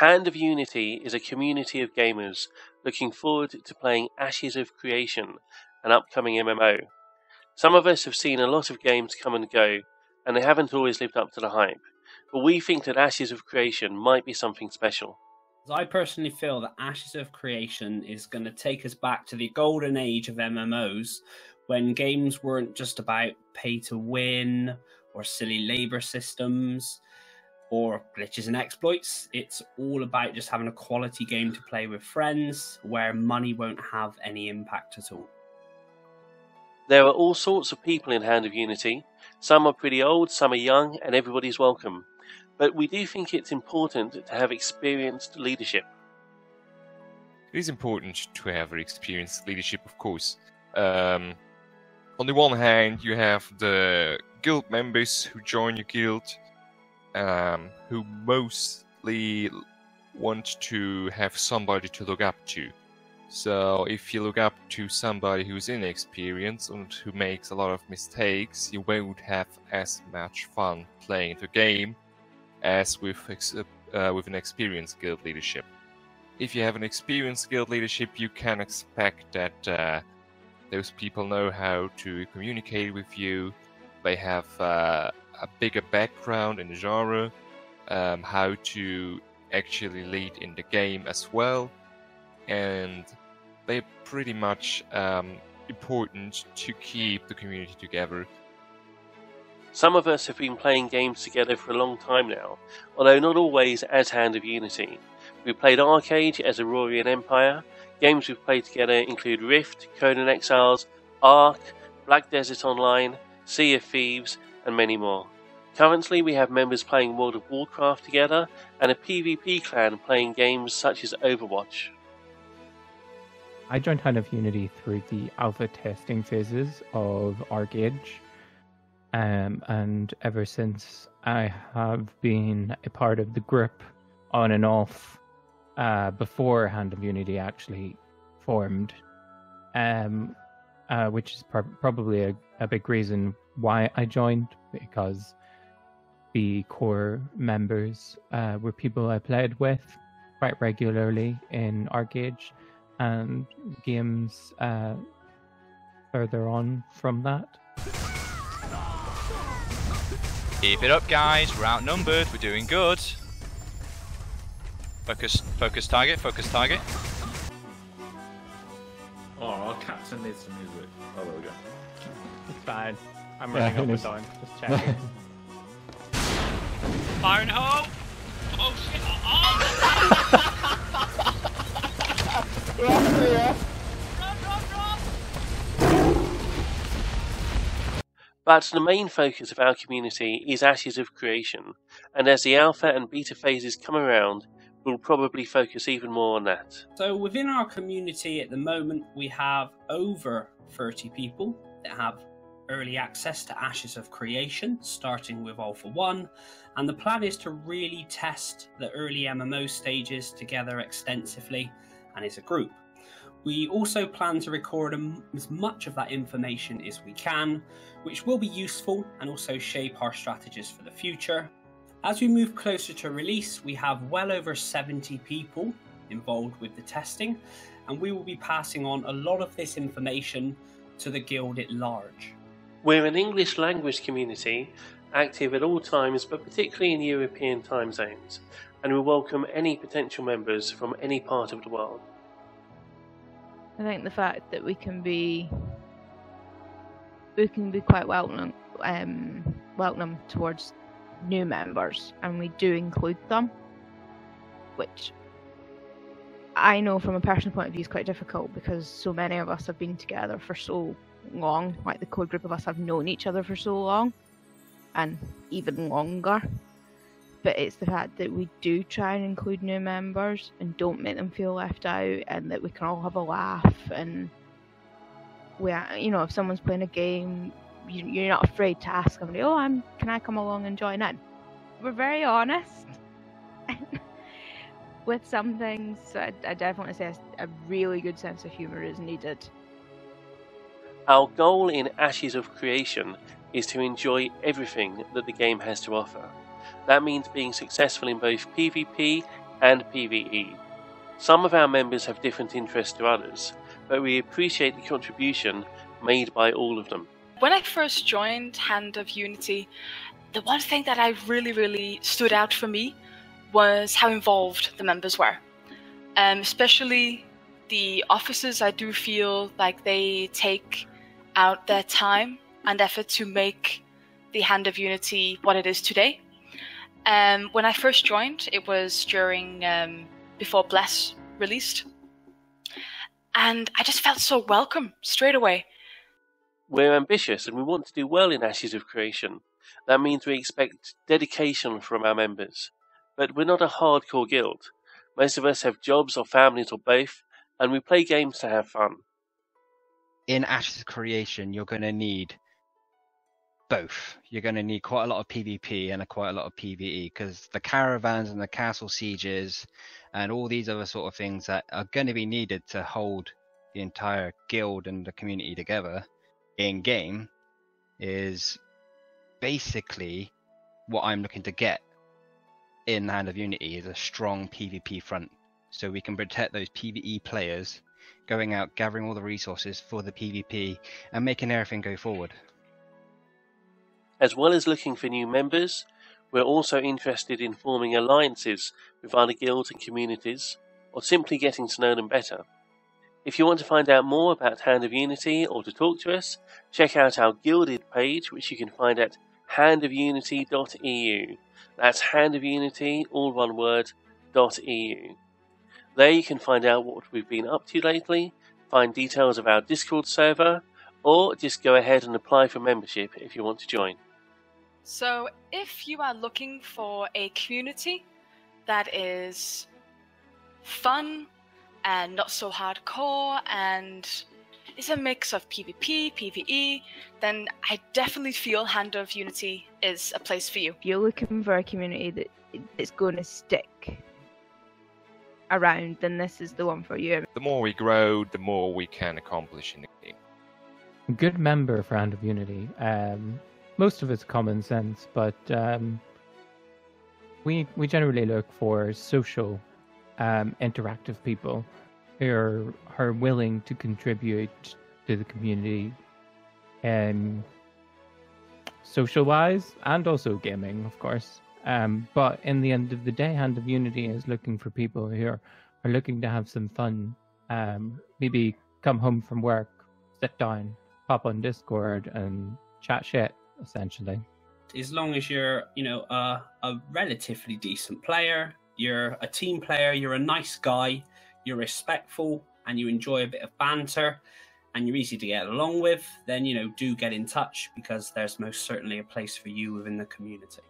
Hand of Unity is a community of gamers looking forward to playing Ashes of Creation, an upcoming MMO. Some of us have seen a lot of games come and go, and they haven't always lived up to the hype, but we think that Ashes of Creation might be something special. I personally feel that Ashes of Creation is going to take us back to the golden age of MMOs when games weren't just about pay to win or silly labor systems or glitches and exploits. It's all about just having a quality game to play with friends where money won't have any impact at all. There are all sorts of people in Hand of Unity. Some are pretty old, some are young, and everybody's welcome. But we do think it's important to have experienced leadership. It is important to have experienced leadership, of course. Um, on the one hand, you have the guild members who join your guild, um, who mostly want to have somebody to look up to. So if you look up to somebody who's inexperienced and who makes a lot of mistakes, you won't have as much fun playing the game as with uh, with an experienced guild leadership. If you have an experienced guild leadership, you can expect that uh, those people know how to communicate with you. They have uh, a bigger background in the genre, um, how to actually lead in the game as well, and they're pretty much um, important to keep the community together. Some of us have been playing games together for a long time now, although not always as Hand of Unity. We played ArcheAge as Aurorian Empire. Games we've played together include Rift, Conan Exiles, Ark, Black Desert Online, Sea of Thieves, and many more. Currently, we have members playing World of Warcraft together and a PvP clan playing games such as Overwatch. I joined Hand of Unity through the alpha testing phases of ArcheAge, um, and ever since I have been a part of the group on and off uh, before Hand of Unity actually formed, um, uh, which is pro- probably a, a big reason why I joined because the core members uh, were people I played with quite regularly in ArcheAge and games uh, further on from that. Keep it up, guys. We're outnumbered. We're doing good. Focus, focus target, focus target. Oh, captain needs some music. Oh, there we go. It's fine. I'm running yeah, up and down. Just checking. Fire in hole! Oh shit! Oh! oh. But the main focus of our community is Ashes of Creation, and as the alpha and beta phases come around, we'll probably focus even more on that. So, within our community at the moment, we have over 30 people that have early access to Ashes of Creation, starting with Alpha 1, and the plan is to really test the early MMO stages together extensively and as a group. We also plan to record as much of that information as we can, which will be useful and also shape our strategies for the future. As we move closer to release, we have well over 70 people involved with the testing, and we will be passing on a lot of this information to the guild at large. We're an English language community active at all times, but particularly in European time zones, and we welcome any potential members from any part of the world. I think the fact that we can be we can be quite welcome um, welcome towards new members, and we do include them, which I know from a personal point of view is quite difficult because so many of us have been together for so long. Like the core group of us have known each other for so long, and even longer but it's the fact that we do try and include new members and don't make them feel left out and that we can all have a laugh and we you know if someone's playing a game you, are not afraid to ask somebody oh i'm can i come along and join in we're very honest with some things so I, I definitely say a really good sense of humor is needed our goal in ashes of creation is to enjoy everything that the game has to offer that means being successful in both PvP and PvE. Some of our members have different interests to others, but we appreciate the contribution made by all of them. When I first joined Hand of Unity, the one thing that I really, really stood out for me was how involved the members were. Um, especially the officers, I do feel like they take out their time and effort to make the Hand of Unity what it is today. Um, when I first joined, it was during um, before Bless released, and I just felt so welcome straight away. We're ambitious and we want to do well in Ashes of Creation. That means we expect dedication from our members. But we're not a hardcore guild. Most of us have jobs or families or both, and we play games to have fun. In Ashes of Creation, you're going to need both. You're going to need quite a lot of PvP and a quite a lot of PvE because the caravans and the castle sieges and all these other sort of things that are going to be needed to hold the entire guild and the community together in game is basically what I'm looking to get in the Hand of Unity is a strong PvP front so we can protect those PvE players going out gathering all the resources for the PvP and making everything go forward. As well as looking for new members, we're also interested in forming alliances with other guilds and communities, or simply getting to know them better. If you want to find out more about Hand of Unity or to talk to us, check out our Guilded page, which you can find at handofunity.eu. That's handofunity, all one word, .eu. There you can find out what we've been up to lately, find details of our Discord server, or just go ahead and apply for membership if you want to join. So, if you are looking for a community that is fun and not so hardcore and it's a mix of PvP, PvE, then I definitely feel Hand of Unity is a place for you. If you're looking for a community that that's going to stick around, then this is the one for you. The more we grow, the more we can accomplish in the game. Good member for Hand of Unity. Um, most of it's common sense, but um, we we generally look for social, um, interactive people who are, are willing to contribute to the community, um, social wise and also gaming, of course. Um, but in the end of the day, Hand of Unity is looking for people who are, are looking to have some fun. Um, maybe come home from work, sit down, pop on Discord, and chat shit essentially. As long as you're, you know, a, a relatively decent player, you're a team player, you're a nice guy, you're respectful, and you enjoy a bit of banter, and you're easy to get along with, then, you know, do get in touch because there's most certainly a place for you within the community.